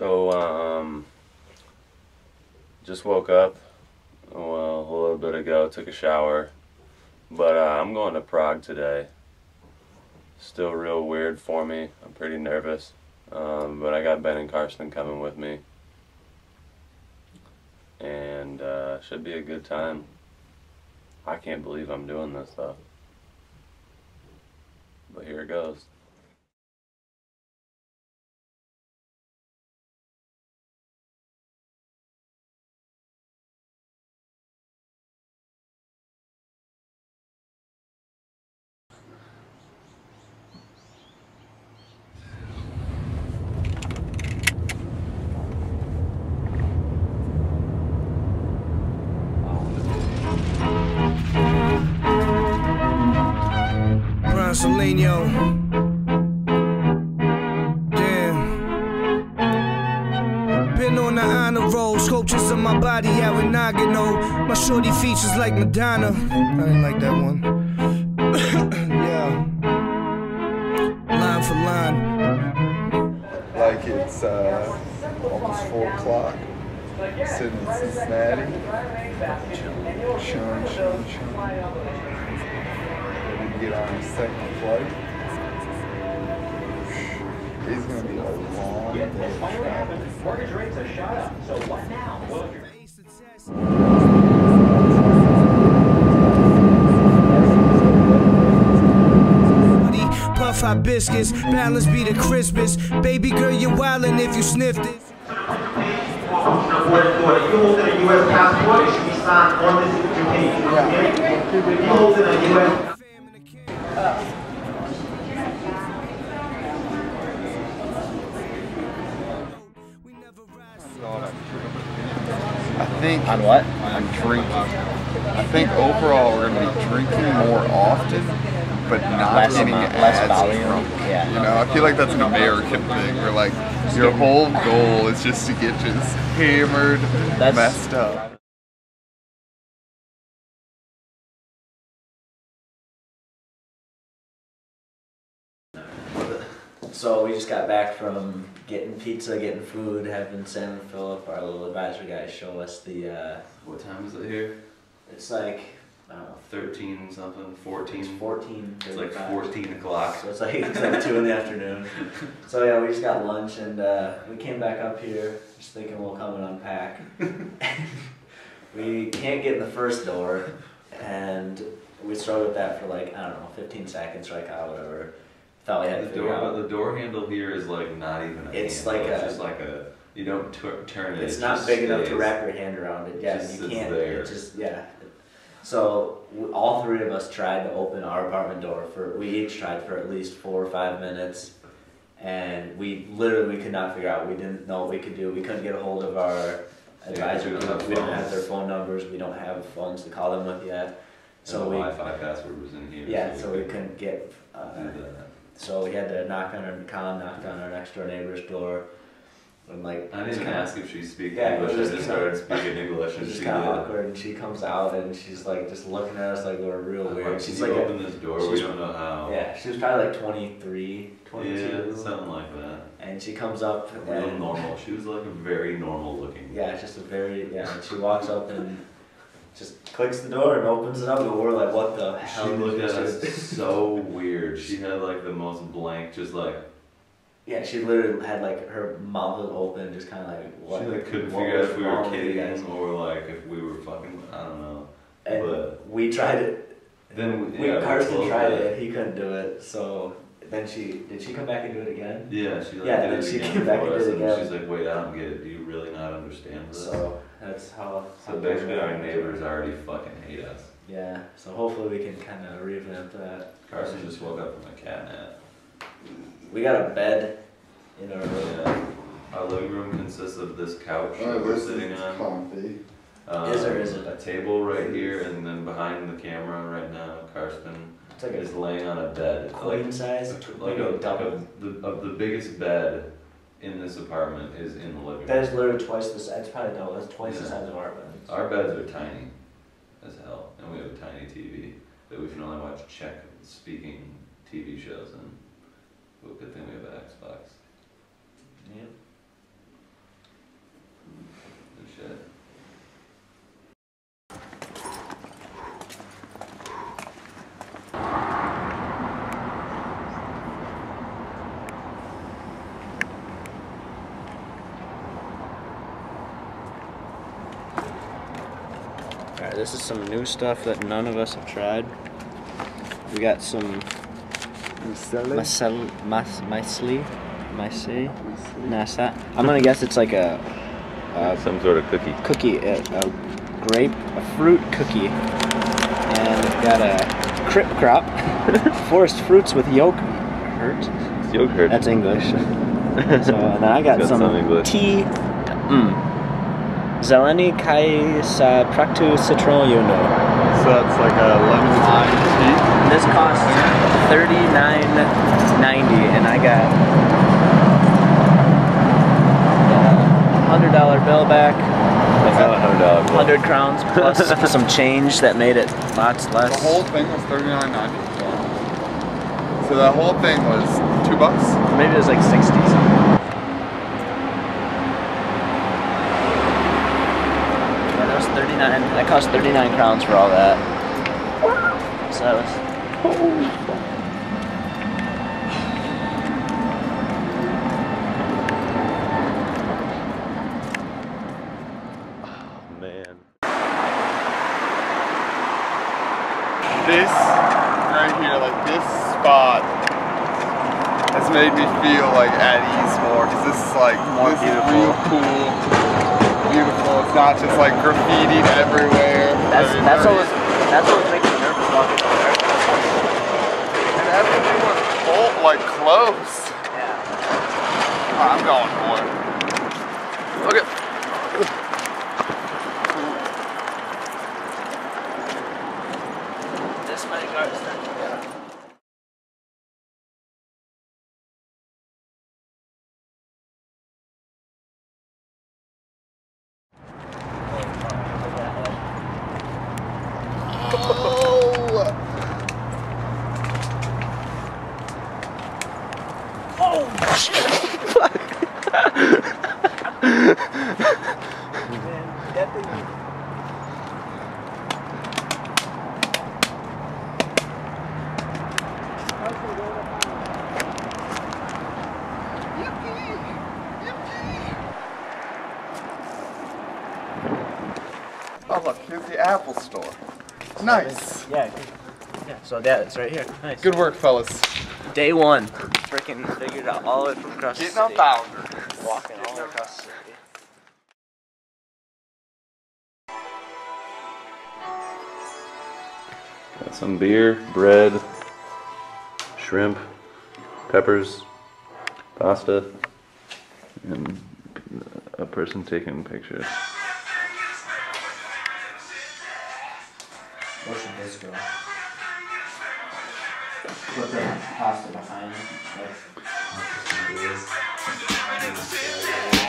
So, um, just woke up, well, a little bit ago, took a shower, but uh, I'm going to Prague today. Still real weird for me. I'm pretty nervous, um, but I got Ben and Carston coming with me, and uh, should be a good time. I can't believe I'm doing this though, but here it goes. Bronsolino. Damn. Been on the honor roll, sculptures of my body out in Nagano. My shorty features like Madonna. I didn't like that one. yeah. Line for line. like it's uh, almost four o'clock. Sitting in Cincinnati. Chilling, chilling, chilling. Get on a second flight. It's gonna be a long day of travel. Mortgage rates have shot up. So what now? Well, if you're Puff hibiscus, balance be the crispest. Baby girl, you're wildin' if you sniffed it. Border. You holding a U.S. passport, it should be signed on this page. Okay? You holding a U.S. think On what? on drinking. I think overall we're gonna be drinking more often, but not Less getting amount- as less volume. drunk. Yeah. You know, I feel like that's an American thing where like your whole goal is just to get just hammered, That's- messed up. So we just got back from getting pizza, getting food, having Sam and Philip, our little advisory guys, show us the. Uh, What time is it here? it's like I don't know, 13 something, 14. it's fourteen. It's like 14 o'clock. So it's like it's like two in the afternoon. So yeah, we just got lunch and uh, we came back up here just thinking we'll come and unpack. we can't get in the first door, and we struggled with that for like I don't know, 15 seconds. Like ah, whatever. Thought we had to The figure door, out. the door handle here is like not even a It's handle. like it's a- just like a you don't tur turn it. It's it not just big enough to stays. wrap your hand around it. Yeah, just you sits can't. there. It just yeah. So all three of us tried to open our apartment door for. We each tried for at least four or five minutes, and we literally we could not figure out. We didn't know what we could do. We couldn't get a hold of our advisor. we don't have we don't have phones. their phone numbers. We don't have phones to call them with yet. So So the we Wi-Fi password was in here. yeah. So we couldn't get. do Uh, that. So we had to knock on our Colin knocked on our next door neighbor's door, and like I didn't even ask if she speaks Yeah, English. I just started speaking English and she kind of awkward, and she comes out and she's like just looking at us like we're real I'm weird. like, she's like, you a- open this door? We don't know how. yeah, she was probably like 23, 22, Yeah, something like that. and she comes up Real normal. She was like a very normal looking. yeah, just a very yeah. She walks up and just clicks the door and opens it up, and we're like, what the hell? She looked at us so weird. She had like the most blank, just like Yeah, she literally had like her mouth was open, just kind of like what? she like couldn't figure out if we were wrong with you guys? kidding or like if we were fucking. I don't know. And But we tried it. then we, yeah, we Carston tried it. He couldn't do it. So then she did. She come back and do it again. Yeah, she like Yeah, did then it she again came back for and us, did it again. she's like, "Wait, I don't get it. Do you really not understand this?" So that's how. So basically, our neighbors already fucking hate us. Yeah. So hopefully we can kind of revamp that. Carston just woke up from a cat nap. We got a bed in our room. Yeah. Our living room consists of this couch Oh, that we're this sitting is on. comfy. Um, Is or isn't? A table right here, and then behind the camera right now, Carston It's like is laying on a bed. Queen like, size. like a, like double. a, the, of the biggest bed in this apartment is in the living room. That is literally twice the size. It's probably double. That's twice the size of our bed. Our beds are tiny as hell, and we have a tiny TV that we can only watch Czech speaking TV shows in. Well, good thing we have an Xbox. Yep. This is some new stuff that none of us have tried. We got some Masel, mas, Mysli, Mysli, Nasa. I'm gonna guess it's like a, a Some sort of cookie. cookie, a, a grape, a fruit cookie, and it's got a crip crop, forest fruits with yolk. Hurt. It's yogurt. That's English. So and then I got, Got some, some English. tea. Mm. Zeleny kai sa praktu citron yuno. So that's like a lemon lime tea. This costs thirty nine ninety, and I got a hundred dollar bill back. That's not a hundred dollar bill. Hundred crowns plus some change that made it lots less. The whole thing was thirty nine ninety. So that whole thing was two bucks. Maybe it was like sixty something. 39, that cost 39 crowns for all that. So that was... Oh, man. This, right here, like this spot has made me feel like at ease more because this is like more this beautiful. Is real cool beautiful. It's not just like graffiti everywhere. That's that's what was that's what was making me nervous walking over there. And everything was full, like close. Yeah. Oh, I'm going for it. Look at. Oh look, here's the Apple Store. Nice. Yeah. good. Yeah. So it's right here. Nice. Good work, fellas. Day one. Freaking figured out all the way from across Getting the on city. boundaries. Walking all across the city. Got some beer, bread, shrimp, peppers, pasta, and a person taking pictures. Put the pasta behind. Like,